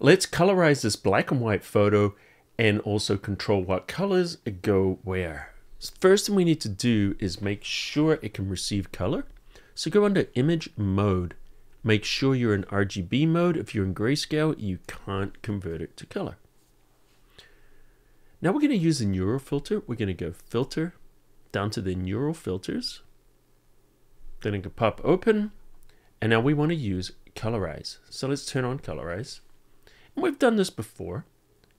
Let's colorize this black and white photo and also control what colors go where. First thing we need to do is make sure it can receive color. So go under image mode. Make sure you're in RGB mode. If you're in grayscale, you can't convert it to color. Now we're going to use the neural filter. We're going to go filter down to the neural filters. Then it can pop open. And now we want to use colorize. So let's turn on colorize. We've done this before.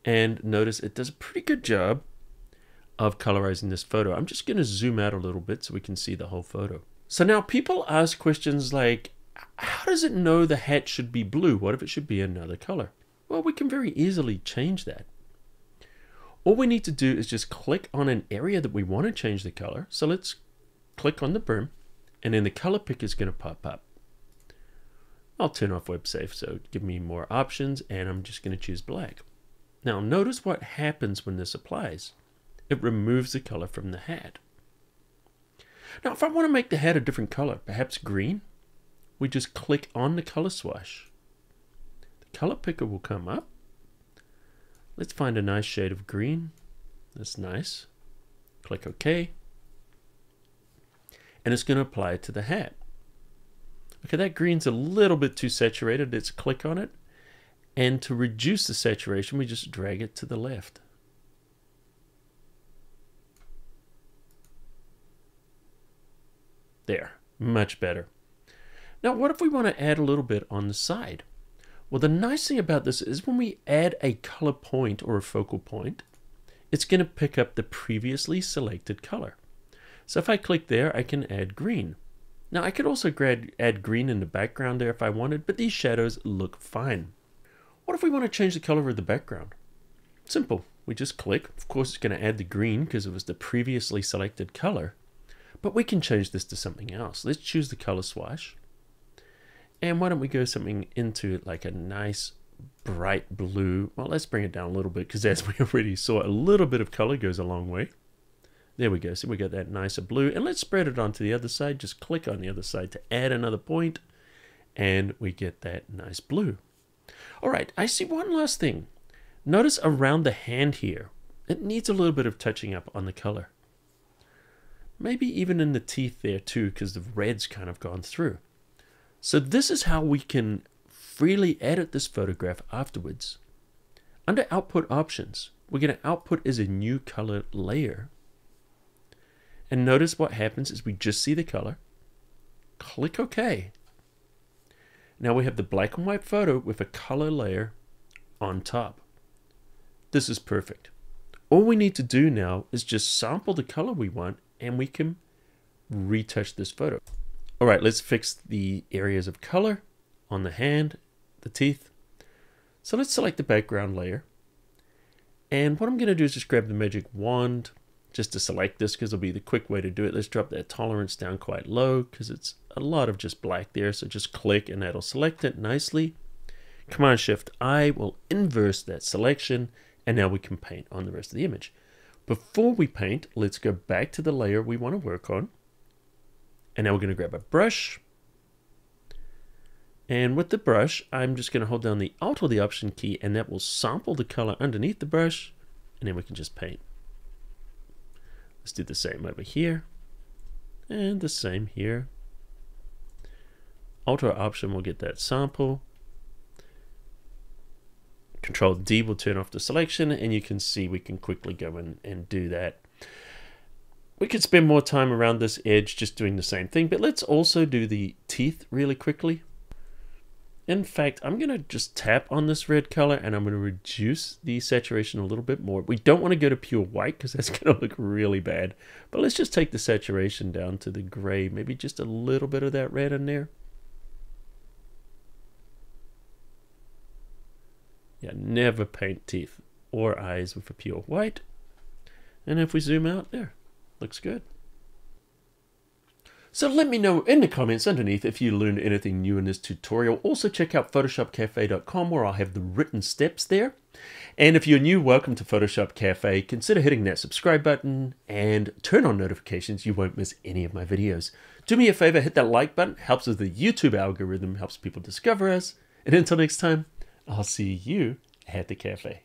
And notice it does a pretty good job of colorizing this photo. I'm just going to zoom out a little bit so we can see the whole photo. So now people ask questions like, how does it know the hat should be blue? What if it should be another color? Well, we can very easily change that. All we need to do is just click on an area that we want to change the color. So let's click on the brim and then the color pick is going to pop up. I'll turn off web safe so give me more options and I'm just going to choose black. Now notice what happens when this applies. It removes the color from the hat. Now if I want to make the hat a different color, perhaps green, we just click on the color swatch. The color picker will come up. Let's find a nice shade of green. That's nice. Click OK. And it's going to apply it to the hat. Okay, that green's a little bit too saturated. Let's click on it. And to reduce the saturation, we just drag it to the left. There, much better. Now, what if we want to add a little bit on the side? Well, the nice thing about this is when we add a color point or a focal point, it's going to pick up the previously selected color. So if I click there, I can add green. Now I could also add green in the background there if I wanted, but these shadows look fine. What if we want to change the color of the background? Simple. We just click. Of course, it's going to add the green because it was the previously selected color. But we can change this to something else. Let's choose the color swatch. And why don't we go something into like a nice bright blue. Well, let's bring it down a little bit because as we already saw, a little bit of color goes a long way. There we go. So we got that nicer blue. And let's spread it onto the other side. Just click on the other side to add another point, And we get that nice blue. All right, I see one last thing. Notice around the hand here, it needs a little bit of touching up on the color. Maybe even in the teeth there too, because the red's kind of gone through. So this is how we can freely edit this photograph afterwards. Under output options, we're going to output as a new color layer. And notice what happens is we just see the color. Click OK. Now we have the black and white photo with a color layer on top. This is perfect. All we need to do now is just sample the color we want and we can retouch this photo. All right, let's fix the areas of color on the hand, the teeth. So let's select the background layer. And what I'm going to do is just grab the magic wand just to select this because it'll be the quick way to do it. Let's drop that tolerance down quite low because it's a lot of just black there. So just click and that'll select it nicely. Command Shift I will inverse that selection and now we can paint on the rest of the image. Before we paint, let's go back to the layer we want to work on. And now we're going to grab a brush. And with the brush, I'm just going to hold down the Alt or the Option key and that will sample the color underneath the brush and then we can just paint. Let's do the same over here. And the same here. Alt or option will get that sample. Control D will turn off the selection and you can see we can quickly go in and do that. We could spend more time around this edge just doing the same thing, but let's also do the teeth really quickly. In fact, I'm going to just tap on this red color and I'm going to reduce the saturation a little bit more. We don't want to go to pure white because that's going to look really bad. But let's just take the saturation down to the gray, maybe just a little bit of that red in there. Yeah, never paint teeth or eyes with a pure white. And if we zoom out, there, looks good. So let me know in the comments underneath if you learned anything new in this tutorial. Also check out photoshopcafe.com where I'll have the written steps there. And if you're new, welcome to Photoshop Cafe. Consider hitting that subscribe button and turn on notifications. You won't miss any of my videos. Do me a favor, hit that like button. Helps with the YouTube algorithm, helps people discover us. And until next time, I'll see you at the cafe.